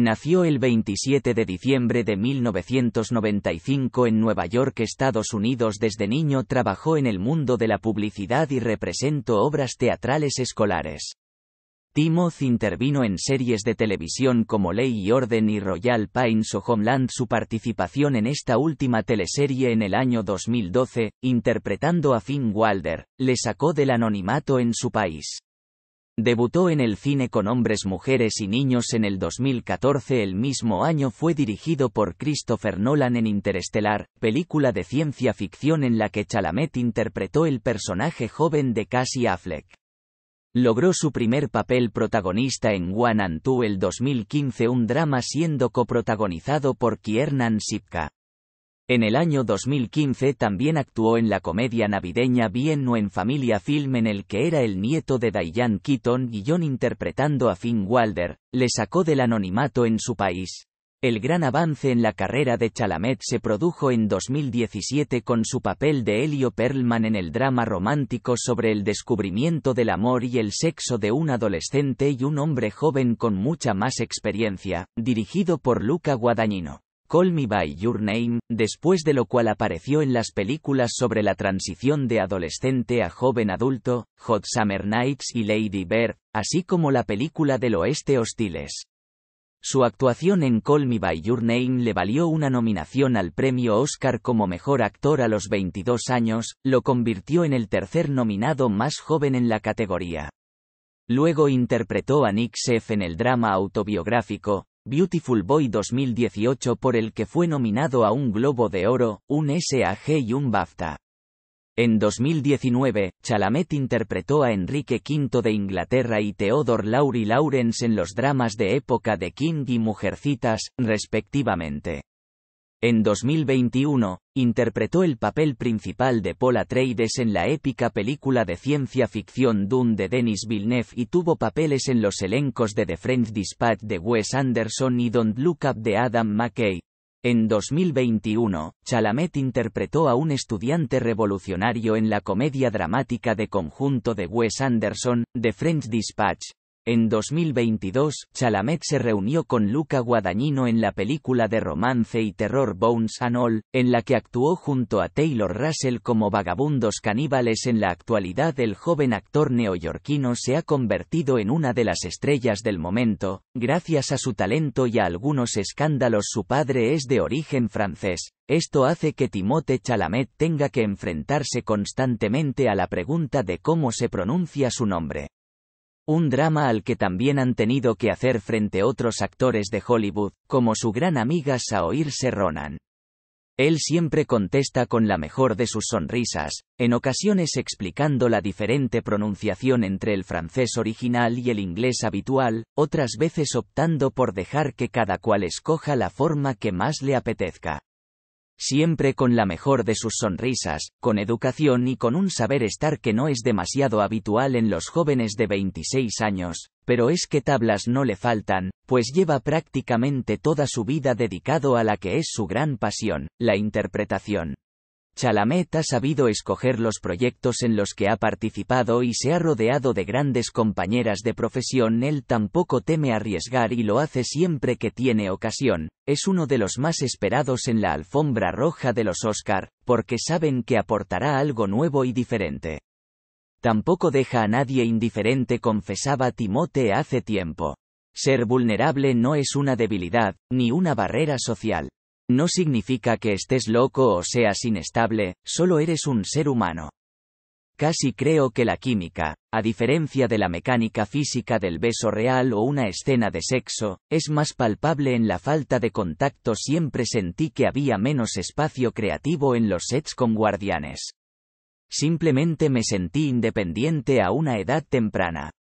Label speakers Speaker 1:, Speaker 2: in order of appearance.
Speaker 1: Nació el 27 de diciembre de 1995 en Nueva York, Estados Unidos. Desde niño trabajó en el mundo de la publicidad y representó obras teatrales escolares. Timoth intervino en series de televisión como Ley y Orden y Royal Pines o Homeland. Su participación en esta última teleserie en el año 2012, interpretando a Finn Walder, le sacó del anonimato en su país. Debutó en el cine con hombres, mujeres y niños en el 2014. El mismo año fue dirigido por Christopher Nolan en Interestelar, película de ciencia ficción en la que Chalamet interpretó el personaje joven de Cassie Affleck. Logró su primer papel protagonista en One and Two el 2015, un drama siendo coprotagonizado por Kiernan Sipka. En el año 2015 también actuó en la comedia navideña Bien no en Familia Film en el que era el nieto de Diane Keaton y John interpretando a Finn Walder, le sacó del anonimato en su país. El gran avance en la carrera de Chalamet se produjo en 2017 con su papel de Elio Perlman en el drama romántico sobre el descubrimiento del amor y el sexo de un adolescente y un hombre joven con mucha más experiencia, dirigido por Luca Guadagnino. Call Me By Your Name, después de lo cual apareció en las películas sobre la transición de adolescente a joven adulto, Hot Summer Nights y Lady Bird, así como la película del oeste Hostiles. Su actuación en Call Me By Your Name le valió una nominación al premio Oscar como mejor actor a los 22 años, lo convirtió en el tercer nominado más joven en la categoría. Luego interpretó a Nick Seff en el drama autobiográfico, Beautiful Boy 2018 por el que fue nominado a un Globo de Oro, un SAG y un BAFTA. En 2019, Chalamet interpretó a Enrique V de Inglaterra y Theodore Laurie Lawrence en los dramas de época de King y Mujercitas, respectivamente. En 2021, interpretó el papel principal de Paul Atreides en la épica película de ciencia ficción Dune de Denis Villeneuve y tuvo papeles en los elencos de The French Dispatch de Wes Anderson y Don't Look Up de Adam McKay. En 2021, Chalamet interpretó a un estudiante revolucionario en la comedia dramática de conjunto de Wes Anderson, The French Dispatch, en 2022, Chalamet se reunió con Luca Guadagnino en la película de romance y terror Bones and All, en la que actuó junto a Taylor Russell como vagabundos caníbales. En la actualidad, el joven actor neoyorquino se ha convertido en una de las estrellas del momento, gracias a su talento y a algunos escándalos. Su padre es de origen francés. Esto hace que Timothée Chalamet tenga que enfrentarse constantemente a la pregunta de cómo se pronuncia su nombre. Un drama al que también han tenido que hacer frente otros actores de Hollywood, como su gran amiga Saoirse Ronan. Él siempre contesta con la mejor de sus sonrisas, en ocasiones explicando la diferente pronunciación entre el francés original y el inglés habitual, otras veces optando por dejar que cada cual escoja la forma que más le apetezca siempre con la mejor de sus sonrisas, con educación y con un saber estar que no es demasiado habitual en los jóvenes de 26 años, pero es que tablas no le faltan, pues lleva prácticamente toda su vida dedicado a la que es su gran pasión, la interpretación. Chalamet ha sabido escoger los proyectos en los que ha participado y se ha rodeado de grandes compañeras de profesión. Él tampoco teme arriesgar y lo hace siempre que tiene ocasión. Es uno de los más esperados en la alfombra roja de los Oscar, porque saben que aportará algo nuevo y diferente. Tampoco deja a nadie indiferente, confesaba Timote hace tiempo. Ser vulnerable no es una debilidad, ni una barrera social. No significa que estés loco o seas inestable, solo eres un ser humano. Casi creo que la química, a diferencia de la mecánica física del beso real o una escena de sexo, es más palpable en la falta de contacto. Siempre sentí que había menos espacio creativo en los sets con guardianes. Simplemente me sentí independiente a una edad temprana.